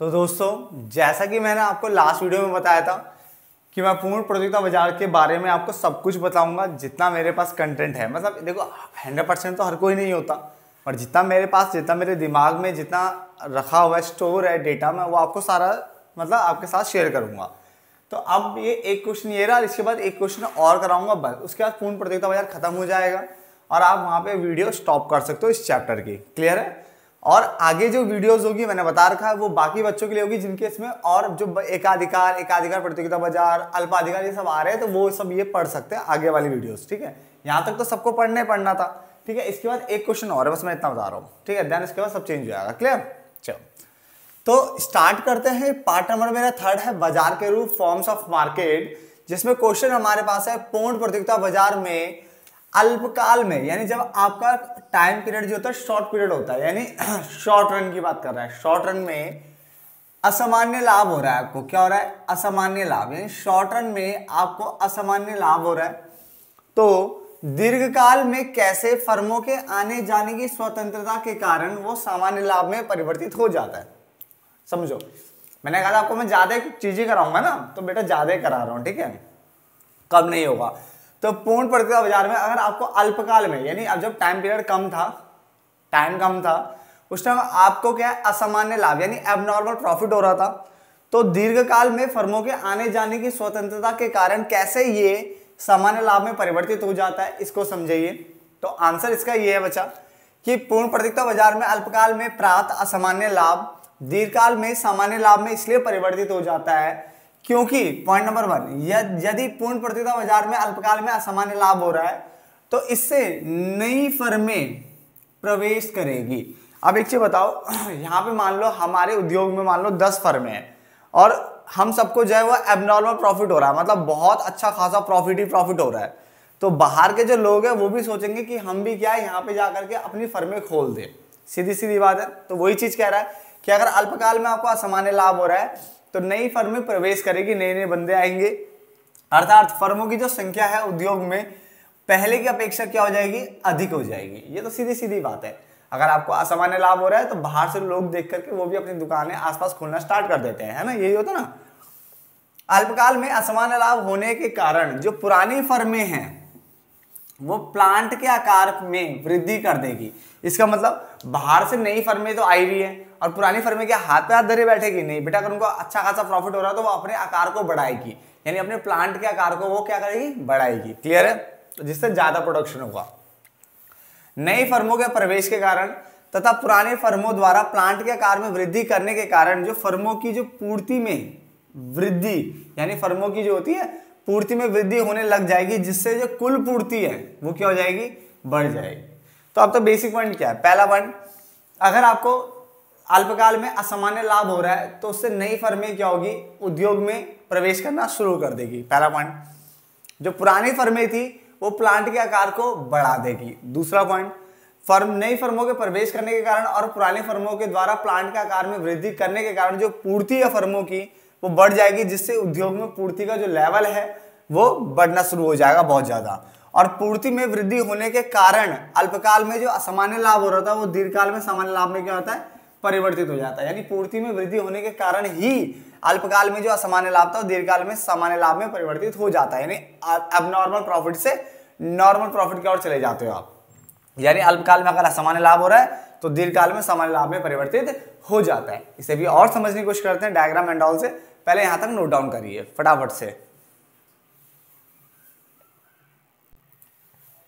तो दोस्तों, जैसा कि मैंने आपको लास्ट वीडियो में बताया था कि मैं पूर्ण प्रतियोगिता बाज़ार के बारे में आपको सब कुछ बताऊँगा, जितना मेरे पास कंटेंट है। मतलब देखो हंड्रेड परसेंट तो हर कोई नहीं होता, पर जितना मेरे पास, जितना मेरे दिमाग में जितना रखा हुआ है स्टोर है डेटा में, वो आपको सारा मतलब आपके साथ शेयर करूँगा। तो अब ये एक क्वेश्चन ये रहा इसके बाद एक क्वेश्चन और कराऊँगा बस। उसके बाद पूर्ण प्रतियोगिता बाज़ार खत्म हो जाएगा, और आप वहाँ पे वीडियो स्टॉप कर सकते हो इस चैप्टर की। क्लियर है? और आगे जो वीडियोस होगी, मैंने बता रखा है, वो बाकी बच्चों के लिए होगी, जिनके इसमें और जो एकाधिकार एकाधिकार प्रतियोगिता बाज़ार, अल्पाधिकार, ये सब आ रहे हैं तो वो सब ये पढ़ सकते हैं आगे वाली वीडियोस ठीक है? यहाँ तक तो सबको पढ़ने पढ़ना था, ठीक है? इसके बाद एक क्वेश्चन और है, बस मैं इतना बता रहा हूँ, ठीक है? देन इसके बाद सब चेंज हो जाएगा क्लियर चलो। तो स्टार्ट करते हैं पार्ट नंबर मेरा थर्ड है, बाज़ार के रूप फॉर्म्स ऑफ़ मार्केट जिसमें क्वेश्चन हमारे पास है, पूर्ण प्रतियोगिता बाज़ार में अल्पकाल में, यानी जब आपका टाइम पीरियड जो होता है शॉर्ट पीरियड होता है, यानी शॉर्ट रन की बात कर रहा है। शॉर्ट रन में असामान्य लाभ हो रहा है आपको। क्या हो रहा है? असामान्य लाभ। यानी शॉर्ट रन में आपको असामान्य लाभ हो रहा है। तो दीर्घकाल में कैसे फर्मों के आने जाने की स्वतंत्रता के कारण वो सामान्य लाभ में परिवर्तित हो जाता है? समझो। मैंने कहा था आपको, मैं ज़्यादा चीज़ें कराऊँगा ना तो बेटा ज़्यादा करा रहा हूँ, ठीक है? कब नहीं होगा। तो पूर्ण प्रतियोगिता बाज़ार में, अगर आपको अल्पकाल में, यानी अब जब टाइम पीरियड कम था टाइम कम था, उस टाइम आपको क्या है, असामान्य लाभ, यानी एबनॉर्मल प्रॉफिट हो रहा था। तो दीर्घकाल में फर्मों के आने जाने की स्वतंत्रता के कारण कैसे ये सामान्य लाभ में परिवर्तित हो जाता है, इसको समझिए तो आंसर इसका ये है बच्चा, कि पूर्ण प्रतियोगिता बाज़ार में अल्पकाल में प्राप्त असामान्य लाभ, दीर्घकाल में सामान्य लाभ में इसलिए परिवर्तित हो जाता है क्योंकि पॉइंट नंबर वन यदि पूर्ण प्रतियोगिता बाज़ार में अल्पकाल में असामान्य लाभ हो रहा है तो इससे नई फर्में प्रवेश करेगी। अब एक चीज़ बताओ, यहाँ पे मान लो हमारे उद्योग में मान लो दस फर्में हैं, और हम सबको जो है वो एबनॉर्मल प्रॉफिट हो रहा है मतलब बहुत अच्छा खासा प्रॉफिट ही प्रॉफिट हो रहा है। तो बाहर के जो लोग हैं, वो भी सोचेंगे कि हम भी क्या है यहाँ पे जाकर के अपनी फर्में खोल दें। सीधी सीधी बात है तो वही चीज़ कह रहा है कि अगर अल्पकाल में आपको असामान्य लाभ हो रहा है तो नई फर्म प्रवेश करेगी नए नए बंदे आएँगे। अर्थात फर्मों की जो संख्या है उद्योग में, पहले की अपेक्षा क्या हो जाएगी? अधिक हो जाएगी। ये तो सीधी सीधी बात है। अगर आपको असामान्य लाभ हो रहा है तो बाहर से लोग देख करके वो भी अपनी दुकानें आसपास खोलना स्टार्ट कर देते हैं, है ना? यही होता ना? अल्पकाल में असामान्य लाभ होने के कारण जो पुरानी फर्में हैं, वो प्लांट के आकार में वृद्धि कर देगी। इसका मतलब बाहर से नई फर्में तो आई रही है। और पुरानी फर्में क्या हाथ पे हाथ धरे बैठेगी? नहीं, बेटा, अगर उनको अच्छा खासा प्रॉफिट हो रहा है तो वो अपने आकार को बढ़ाएगी। यानी अपने प्लांट के आकार को वो क्या करेगी? बढ़ाएगी। क्लियर है? तो जिससे ज़्यादा प्रोडक्शन होगा। नई फर्मों के प्रवेश के कारण तथा पुराने फर्मों द्वारा प्लांट के आकार में वृद्धि करने के कारण जो फर्मों की जो पूर्ति में वृद्धि, यानी फर्मों की जो होती है, पूर्ति में वृद्धि होने लग जाएगी, जिससे जो कुल पूर्ति है, वो क्या हो जाएगी? बढ़ जाएगी। तो अब तो बेसिक पॉइंट क्या है? पहला पॉइंट अगर आपको अल्पकाल में असामान्य लाभ हो रहा है तो उससे नई फर्में क्या होगी? उद्योग में प्रवेश करना शुरू कर देगी। पहला पॉइंट जो पुरानी फर्में थी, वो प्लांट के आकार को बढ़ा देगी। दूसरा पॉइंट फर्म, नई फर्मों के प्रवेश करने के कारण और पुरानी फर्मों के द्वारा प्लांट के आकार में वृद्धि करने के कारण जो पूर्ति है फर्मों की, वो बढ़ जाएगी, जिससे उद्योग में पूर्ति का जो लेवल है, वो बढ़ना शुरू हो जाएगा बहुत ज़्यादा। और पूर्ति में वृद्धि होने के कारण अल्पकाल में जो असामान्य लाभ हो रहा था, वो दीर्घकाल में सामान्य लाभ में क्या होता है? परिवर्तित हो जाता है। यानी पूर्ति में वृद्धि होने के कारण ही अल्पकाल में जो असामान्य लाभ था दीर्घकाल में सामान्य लाभ में परिवर्तित हो जाता है। यानी अब नॉर्मल प्रॉफिट से नॉर्मल प्रॉफिट की ओर चले जाते हो आप। यानी अल्पकाल में अगर असामान्य लाभ हो रहा है तो दीर्घकाल में सामान्य लाभ में परिवर्तित हो जाता है। इसे भी और समझने की कोशिश करते हैं डायग्राम एंड ऑल से। पहले यहाँ तक नोट डाउन करिए, फटाफट से।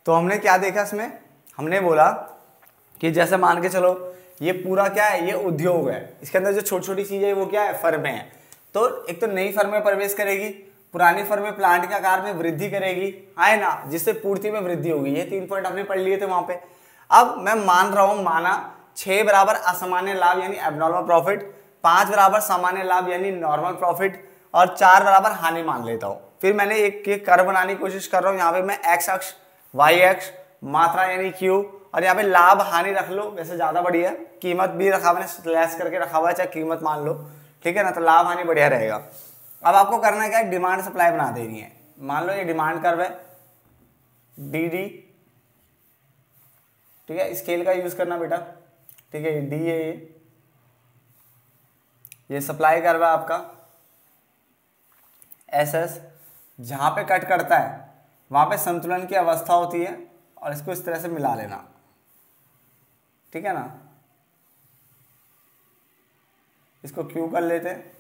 तो हमने क्या देखा इसमें? हमने बोला कि जैसे मान के चलो ये पूरा क्या है? ये उद्योग है। इसके अंदर जो छोटी छोटी चीज़ें है, वो क्या है? फर्में हैं। तो एक तो नई फर्में प्रवेश करेगी, पुरानी फर्में प्लांट के आकार में वृद्धि करेगी, आए ना, जिससे पूर्ति में वृद्धि होगी। ये तीन पॉइंट आपने पढ़ लिए थे वहाँ पे। अब मैं मान रहा हूँ, माना छह बराबर असामान्य लाभ यानी एबनॉर्मल प्रॉफिट पाँच बराबर सामान्य लाभ यानी नॉर्मल प्रॉफिट और चार बराबर हानि मान लेता हूँ। फिर मैंने एक कर बनाने की कोशिश कर रहा हूँ। यहाँ पे मैं एक्स अक्ष वाई एक्स मात्रा यानी क्यू और यहाँ पे लाभ हानि रख लो, वैसे ज़्यादा बढ़िया कीमत भी रखा मैंने लेस करके रखा हुआ है, चाहे कीमत मान लो। ठीक है ना? तो लाभ हानि बढ़िया रहेगा। अब आपको करना क्या? है डिमांड सप्लाई बना देनी है। मान लो ये डिमांड कर्व है। डी डी ठीक है? स्केल का यूज़ करना बेटा। ठीक है? डी ए ये। सप्लाई कर रहा है आपका। एस एस जहाँ पे कट करता है, वहाँ पे संतुलन की अवस्था होती है और इसको इस तरह से मिला लेना। ठीक है ना? इसको क्यू कर लेते हैं।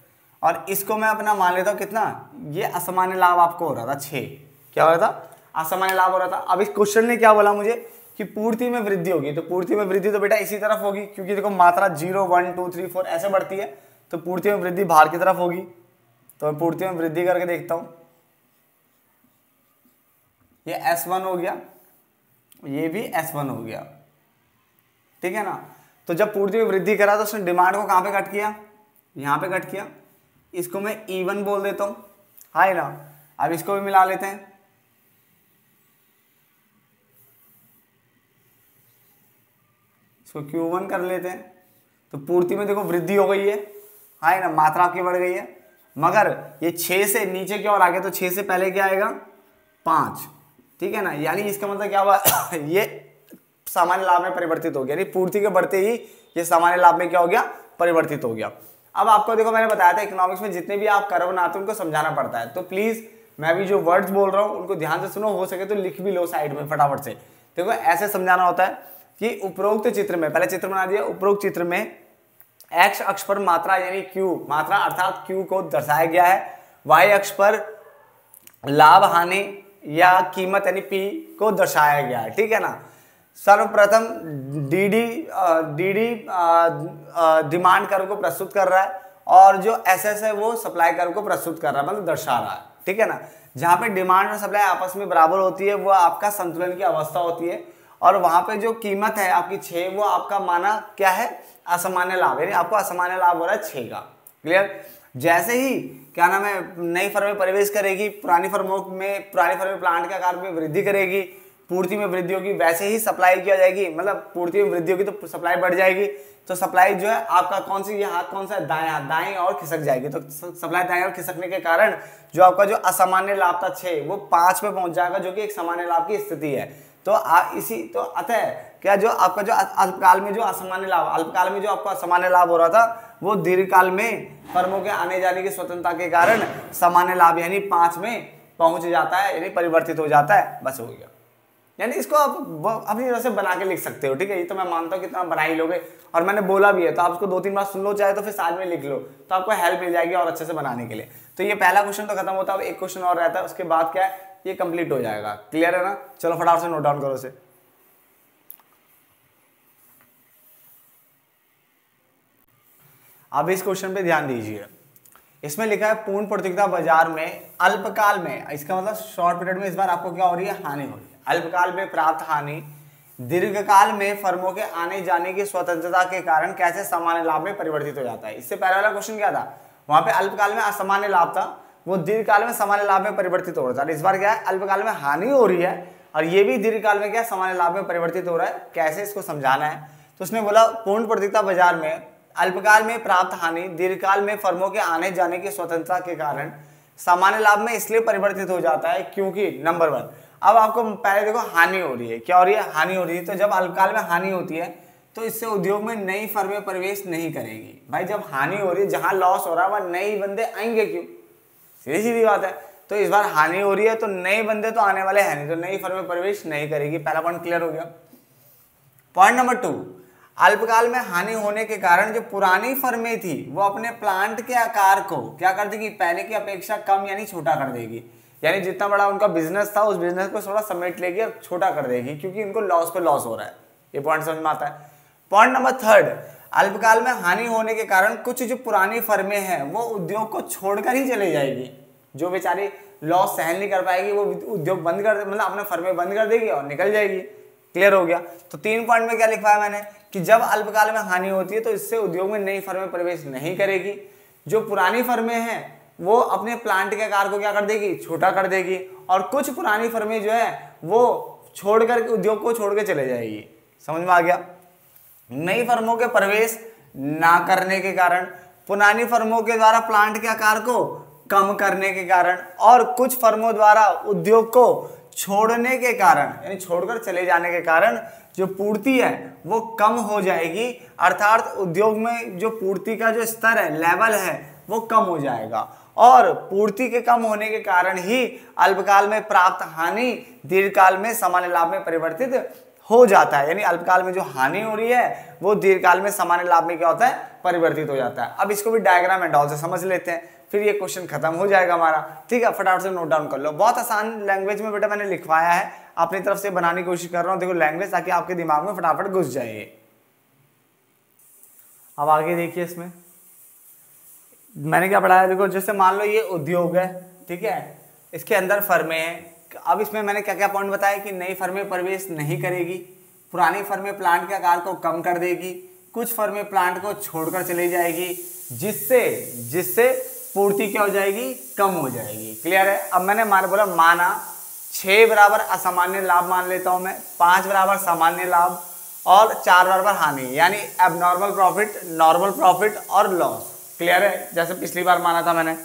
और इसको मैं अपना मान लेता हूँ कितना? ये असामान्य लाभ आपको हो रहा था छः क्या हो रहा था? असामान्य लाभ हो रहा था। अब इस क्वेश्चन ने क्या बोला मुझे? कि पूर्ति में वृद्धि होगी। तो पूर्ति में वृद्धि तो बेटा इसी तरफ़ होगी, क्योंकि देखो मात्रा zero, one, two, three, four, ऐसे बढ़ती है। तो पूर्ति में वृद्धि बाहर की तरफ़ होगी। तो मैं पूर्ति में वृद्धि करके देखता हूँ। ये वन हो गया। ये भी एस वन हो गया। ठीक है ना? तो जब पूर्ति में वृद्धि करा तो उसने डिमांड को कहाँ पे कट किया? यहाँ पे कट किया। इसको मैं ईवन बोल देता हूँ। हाई ना अब इसको भी मिला लेते हैं। इसको क्यू वन कर लेते हैं। तो पूर्ति में देखो वृद्धि हो गई है। हाँ ना मात्रा आपकी बढ़ गई है। मगर ये छः से नीचे क्या और गया तो छः से पहले क्या आएगा? पाँच। ठीक है ना? यानी इसका मतलब क्या हुआ? ये सामान्य लाभ में परिवर्तित हो गया। यानी पूर्ति के बढ़ते ही ये सामान्य लाभ में क्या हो गया? परिवर्तित हो गया। अब आपको देखो, मैंने बताया था इकोनॉमिक्स में जितने भी आप कर्व बनाते हो, उनको समझाना पड़ता है। तो प्लीज़ मैं भी जो वर्ड्स बोल रहा हूँ, उनको ध्यान से सुनो, हो सके तो लिख भी लो साइड में फटाफट से। देखो, ऐसे समझाना होता है कि उपरोक्त चित्र में, पहले चित्र बना दिया, उपरोक्त चित्र में एक्स अक्ष पर मात्रा यानी क्यू मात्रा अर्थात क्यू को दर्शाया गया है। वाई अक्ष पर लाभ, हानि या कीमत यानी पी को दर्शाया गया है। ठीक है ना? सर्वप्रथम डीडी डीडी डिमांड कर्व को प्रस्तुत कर रहा है और जो एस एस है वो सप्लाई कर्व को प्रस्तुत कर रहा है मतलब दर्शा रहा है, ठीक है ना? जहाँ पे डिमांड और सप्लाई आपस में बराबर होती है, वो आपका संतुलन की अवस्था होती है और वहाँ पे जो कीमत है आपकी छः वो आपका माना क्या है? असामान्य लाभ, यानी आपको असामान्य लाभ हो रहा है छः का, क्लियर? जैसे ही, क्या नाम है, नई फर्म प्रवेश करेगी, पुरानी फर्मों में, पुरानी फर्म प्लांट के आकार में वृद्धि करेगी पूर्ति में वृद्धि होगी वैसे ही सप्लाई किया जाएगी मतलब पूर्ति में वृद्धि होगी तो सप्लाई बढ़ जाएगी तो सप्लाई जो है आपका कौन सी ये हाथ कौन सा है? दाएँ हाथ दाएँ और खिसक जाएगी। तो सप्लाई दाएँ और खिसकने के कारण जो आपका जो असामान्य लाभ था छः वो पाँच पे पहुँच जाएगा जो कि एक सामान्य लाभ की स्थिति है। तो आ, इसी तो अतः क्या जो आपका जो अल्पकाल में जो असामान्य लाभ अल्पकाल में जो आपका असामान्य लाभ हो रहा था वो दीर्घकाल में फर्मों के आने जाने की स्वतंत्रता के कारण सामान्य लाभ यानी पाँच में पहुँच जाता है यानी परिवर्तित हो जाता है बस हो गया। यानी इसको आप अपनी तरह से बना के लिख सकते हो, ठीक है? ये तो मैं मानता हूँ कितना बना ही लोगे। और मैंने बोला भी है तो आप उसको दो तीन बार सुन लो, चाहे तो फिर साथ में लिख लो तो आपको हेल्प मिल जाएगी और अच्छे से बनाने के लिए। तो ये पहला क्वेश्चन तो खत्म होता है अब एक क्वेश्चन और रहता है उसके बाद क्या है? ये कंप्लीट हो जाएगा। क्लियर है ना? चलो फटाफट से नोट डाउन करो उसे अब इस क्वेश्चन पे ध्यान दीजिए। इसमें लिखा है, पूर्ण प्रतियोगिता बाज़ार में, अल्पकाल में, इसका मतलब शॉर्ट पीरियड में इस बार आपको क्या हो रही है? हानि हो रही है। अल्पकाल में प्राप्त हानि, दीर्घकाल में फर्मों के आने जाने की स्वतंत्रता के कारण कैसे सामान्य लाभ में परिवर्तित हो जाता है? इससे पहले वाला क्वेश्चन क्या था? वहाँ पे अल्पकाल में असामान्य लाभ था, वो दीर्घकाल में सामान्य लाभ में परिवर्तित हो रहा था। इस बार क्या है? अल्पकाल में हानि हो रही है और ये भी दीर्घकाल में क्या सामान्य लाभ में परिवर्तित हो रहा है। कैसे इसको समझाना है? तो उसने बोला, पूर्ण प्रतियोगिता बाज़ार में अल्पकाल में प्राप्त हानि, दीर्घकाल में फर्मों के आने जाने की स्वतंत्रता के कारण सामान्य लाभ में इसलिए परिवर्तित हो जाता है क्योंकि नंबर वन अब आपको पहले देखो हानि हो रही है। क्या हो रही है? हानि हो रही है। तो जब अल्पकाल में हानि होती है तो इससे उद्योग में नई फर्में प्रवेश नहीं करेगी। भाई, जब हानि हो रही है, जहाँ लॉस हो रहा है, वहाँ नई बंदे आएँगे क्यों? सीधी सीधी बात है। तो इस बार हानि हो रही है तो नए बंदे तो आने वाले हैं नहीं तो नई फर्म प्रवेश नहीं करेगी। पहला पॉइंट क्लियर हो गया। पॉइंट नंबर टू अल्पकाल में हानि होने के कारण जो पुरानी फर्में थी, वो अपने प्लांट के आकार को क्या कर देगी? पहले की अपेक्षा कम यानी छोटा कर देगी। यानी जितना बड़ा उनका बिज़नेस था, उस बिज़नेस को थोड़ा समेट लेगी और छोटा कर देगी, क्योंकि इनको लॉस पे लॉस हो रहा है। ये पॉइंट समझ में आता है। पॉइंट नंबर थर्ड अल्पकाल में हानि होने के कारण कुछ जो पुरानी फर्में हैं, वो उद्योग को छोड़कर ही चले जाएगी। जो बेचारी लॉस सहन नहीं कर पाएगी, वो उद्योग बंद कर मतलब अपने फर्में बंद कर देगी और निकल जाएगी। क्लियर हो गया। तो तीन पॉइंट में क्या लिखवाया मैंने? कि जब अल्पकाल में हानि होती है तो इससे उद्योग में नई फर्में प्रवेश नहीं करेगी। जो पुरानी फर्में हैं, वो अपने प्लांट के आकार को क्या कर देगी? छोटा कर देगी। और कुछ पुरानी फर्में जो है, वो छोड़कर, उद्योग को छोड़ के चले जाएगी। समझ में आ गया? नई फर्मों के प्रवेश ना करने के कारण, पुरानी फर्मों के द्वारा प्लांट के आकार को कम करने के कारण, और कुछ फर्मों द्वारा उद्योग को छोड़ने के कारण, यानी छोड़कर चले जाने के कारण जो पूर्ति है, वो कम हो जाएगी। अर्थात उद्योग में जो पूर्ति का जो स्तर है लेवल है, वो कम हो जाएगा। और पूर्ति के कम होने के कारण ही अल्पकाल में प्राप्त हानि, दीर्घकाल में सामान्य लाभ में परिवर्तित हो जाता है। यानी अल्पकाल में जो हानि हो रही है, वो दीर्घकाल में सामान्य लाभ में क्या होता है? परिवर्तित हो जाता है। अब इसको भी डायग्राम एंड से समझ लेते हैं। फिर ये क्वेश्चन खत्म हो जाएगा हमारा। ठीक है, फटाफट से नोट डाउन कर लो। बहुत आसान लैंग्वेज में बेटा मैंने लिखवाया है। अपनी तरफ़ से बनाने की कोशिश कर रहा हूँ। देखो लैंग्वेज ताकि आपके दिमाग में फटाफट घुस जाए। अब आगे देखिए इसमें। मैंने क्या पढ़ाया? देखो, जैसे मान लो ये उद्योग है, ठीक है? इसके अंदर फर्में हैं। अब इसमें मैंने क्या क्या पॉइंट बताया कि नई फर्में प्रवेश नहीं करेगी, पुरानी फर्में प्लांट के आकार को कम कर देगी, कुछ फर्में प्लांट को छोड़कर चली जाएगी, जिससे जिससे पूर्ति क्या हो जाएगी? कम हो जाएगी। क्लियर है? अब मैंने मान, बोला माना, छह बराबर असामान्य लाभ मान लेता हूँ मैं, पाँच बराबर सामान्य लाभ और चार बराबर हानि, यानी अब नॉर्मल प्रॉफिट नॉर्मल प्रॉफिट और लॉस क्लियर है? जैसे पिछली बार माना था मैंने।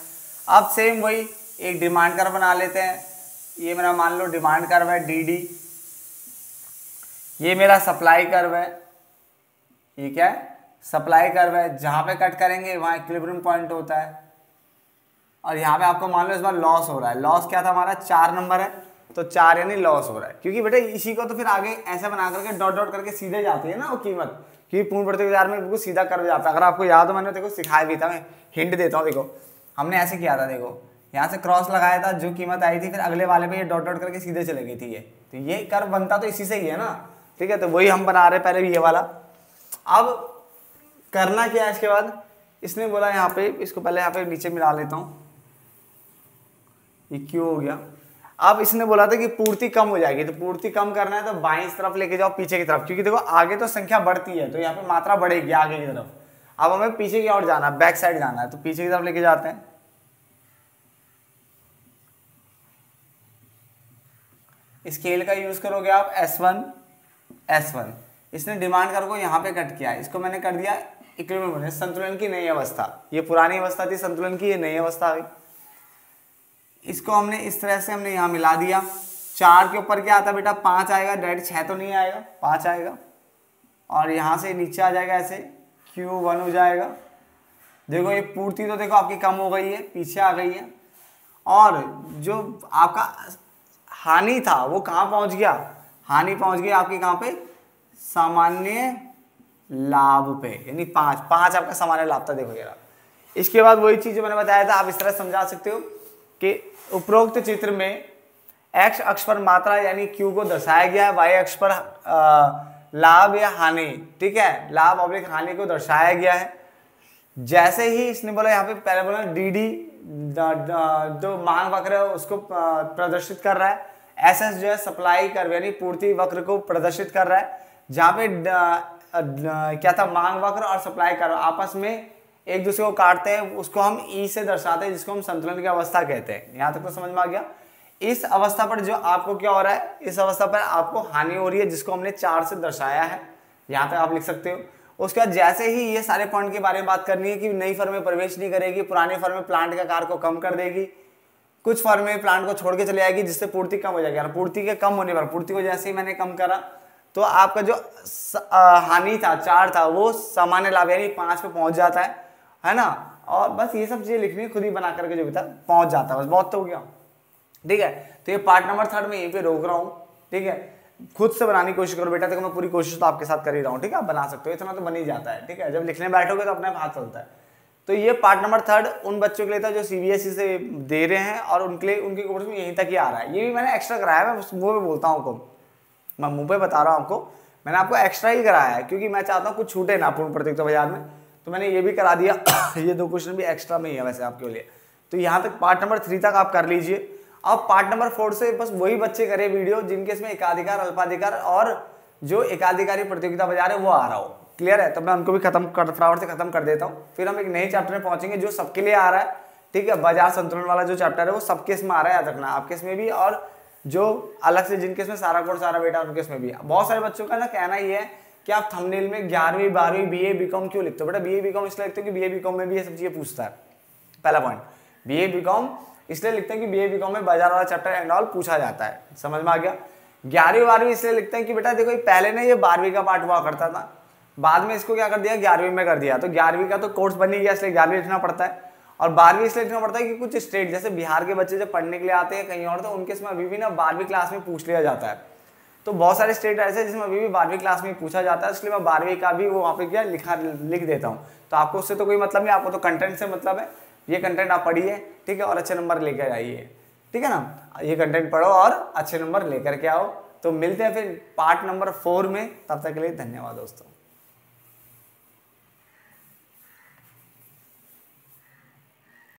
अब सेम वही, एक डिमांड कर बना लेते हैं। ये मेरा मान लो डिमांड कर्व है डी डी ये मेरा सप्लाई कर्व है। ये क्या है? सप्लाई कर्व है। जहाँ पे कट करेंगे, वहाँ इक्विलिब्रियम पॉइंट होता है। और यहाँ पे आपको मान लो इस बार लॉस हो रहा है। लॉस क्या था हमारा? चार नंबर है। तो चार यानी लॉस हो रहा है। क्योंकि बेटे इसी को तो फिर आगे ऐसा बना करके डॉट डॉट करके सीधे जाती है ना वो कीमत। क्योंकि पूर्ण प्रति बाज़ार में बिल्कुल सीधा कर जाता है। अगर आपको याद हो, मैंने देखो सिखाया भी था, मैं हिंट देता हूँ, देखो। हमने ऐसे किया था, देखो। यहाँ से क्रॉस लगाया था, जो कीमत आई थी, फिर अगले वाले पे ये डॉट डॉट करके सीधे चले गई थी ये। तो ये कर बनता तो इसी से ही है ना। ठीक है तो वही हम बना रहे पहले ये वाला। अब करना क्या है इसके बाद? इसने बोला यहाँ पे, इसको पहले यहाँ पे नीचे मिला लेता हूँ। ये क्यों हो गया? अब इसने बोला था कि पूर्ति कम हो जाएगी तो पूर्ति कम करना है तो बाई तरफ़ लेके जाओ, पीछे की तरफ़। क्योंकि देखो, आगे तो संख्या बढ़ती है तो यहाँ पे मात्रा बढ़ेगी आगे की तरफ़। अब हमें पीछे की ओर जाना है बैक साइड जाना है तो पीछे की तरफ़ लेके जाते हैं। स्केल का यूज़ करोगे आप S1 S1 इसने डिमांड कर को यहाँ पे कट किया। इसको मैंने कर दिया इक्विलिब्रियम संतुलन की नई अवस्था। ये पुरानी अवस्था थी, संतुलन की ये नई अवस्था आ गई। इसको हमने इस तरह से हमने यहाँ मिला दिया। चार के ऊपर क्या आता बेटा? पाँच आएगा। डेट छह तो नहीं आएगा। पाँच आएगा। और यहाँ से नीचे आ जाएगा ऐसे। क्यू वन हो जाएगा। देखो, ये पूर्ति तो देखो आपकी कम हो गई है, पीछे आ गई है। और जो आपका हानि था, वो कहाँ पहुँच गया? हानि पहुँच गया आपके कहाँ पे? सामान्य लाभ पे, यानी पाँच पाँच आपका सामान्य लाभ था, देखो यार इसके बाद वही चीज़ मैंने बताया था, आप इस तरह समझा सकते हो कि उपरोक्त चित्र में एक्स अक्ष पर मात्रा यानी क्यू को दर्शाया गया है वाई अक्ष पर लाभ या हानि, ठीक है? लाभ और हानि को दर्शाया गया है। जैसे ही इसने बोला, यहाँ पे पहले बोला डी डी जो मांग वक्र है, उसको प्रदर्शित कर रहा है। एस एस जो है सप्लाई कर यानी पूर्ति वक्र को प्रदर्शित कर रहा है। जहाँ पे द, द, क्या था मांग वक्र और सप्लाई कर आपस में एक दूसरे को काटते हैं उसको हम ई e से दर्शाते हैं जिसको हम संतुलन की अवस्था कहते हैं। यहाँ तक तो समझ में आ गया। इस अवस्था पर जो आपको क्या हो रहा है इस अवस्था पर आपको हानि हो रही है जिसको हमने चार से दर्शाया है। यहाँ तक आप लिख सकते हो। उसके बाद जैसे ही ये सारे पॉइंट के बारे में बात करनी है कि नई फर्म में प्रवेश नहीं करेगी पुराने फर्म में प्लांट का कार को कम कर देगी कुछ फर्म प्लांट को छोड़ के चले जाएगी जिससे पूर्ति कम हो जाएगी। पूर्ति के कम होने पर, पूर्ति को जैसे ही मैंने कम करा तो आपका जो हानि था, चार था, वो सामान्य लाभ यानी पाँच पे पहुँच जाता है है ना? और बस ये सब चीज़ें लिखनी खुद ही बना करके जो भी था, पहुँच जाता है। बस बहुत तो हो गया। ठीक है? तो ये पार्ट नंबर थर्ड में यहीं पे रोक रहा हूँ। ठीक है? खुद से बनाने की कोशिश करो, बेटा। देखो, मैं पूरी कोशिश तो आपके साथ कर ही रहा हूँ। ठीक है? आप बना सकते हो। इतना तो बन ही जाता है। ठीक है? जब लिखने बैठोगे तो अपने हाथ चलता है। तो ये पार्ट नंबर थर्ड उन बच्चों के लिए था जो सीबीएसई e से दे रहे हैं और उनके लिए, उनके कोर्स में यहीं तक ही आ रहा है। ये भी मैंने एक्स्ट्रा कराया मैं मुँह पे बोलता हूँ आपको। मैं मुँह पे बता रहा हूँ आपको। मैंने आपको एक्स्ट्रा ही कराया है, क्योंकि मैं चाहता हूँ कुछ छूटे ना पूर्ण प्रतियोगिता बाज़ार में। तो मैंने ये भी करा दिया। ये दो क्वेश्चन भी एक्स्ट्रा में ही है वैसे आपके लिए। तो यहाँ तक पार्ट नंबर थ्री तक आप कर लीजिए। अब पार्ट नंबर फोर से बस वही बच्चे करे वीडियो जिनके इसमें एकाधिकार, अल्पाधिकार और जो एकाधिकारी प्रतियोगिता बाज़ार है, वो आ रहा हो। क्लियर है तो मैं उनको भी खत्म कर, फटाफट से खत्म कर देता हूँ। फिर हम एक नए चैप्टर में पहुँचेंगे जो सबके लिए आ रहा है। ठीक है, बाज़ार संतुलन वाला जो चैप्टर है, वो सबके इसमें आ रहा है, याद रखना, आपके इसमें भी और जो अलग से जिनके इसमें सारा कोर्स सारा बेटा उनके इसमें भी। बहुत सारे बच्चों का ना कहना ही है कि आप थंबनेल में ग्यारहवीं, बारहवीं बी ए बी कॉम क्यों लिखते हो? बेटा बी ए बी कॉम इसलिए लिखते हो कि बी ए बी कॉम में भी ये सब चीज़ें पूछता है। पहला point B A B com इसलिए लिखते हैं कि बी ए बी कॉम में बाज़ार वाला चैप्टर एंड ऑल पूछा जाता है। समझ में आ गया? ग्यारहवीं, बारहवीं इसलिए लिखते हैं कि बेटा देखो पहले ना ये बारहवीं का पार्ट हुआ करता था। बाद में इसको क्या कर दिया? ग्यारहवीं में कर दिया। तो ग्यारहवीं का तो कोर्स बन ही गया, इसलिए ग्यारहवीं लिखना पड़ता है। और बारहवीं इसलिए लिखना पड़ता है कि कुछ स्टेट जैसे बिहार के बच्चे जब पढ़ने के लिए आते हैं कहीं और तो उनके इसमें अभी भी ना बारहवीं क्लास में पूछ लिया जाता है। तो बहुत सारे स्टेट ऐसे हैं जिसमें अभी भी बारहवीं क्लास में पूछा जाता है। इसलिए मैं बारहवीं का भी वो वहाँ पे क्या लिखा, लिख देता हूँ। तो आपको उससे तो कोई मतलब नहीं, आपको तो कंटेंट से मतलब है। ये कंटेंट आप पढ़िए, ठीक है? और अच्छे नंबर लेकर आइए, ठीक है ना? ये कंटेंट पढ़ो और अच्छे नंबर लेकर के आओ। तो मिलते हैं फिर पार्ट नंबर फोर में। तब तक के लिए धन्यवाद दोस्तों।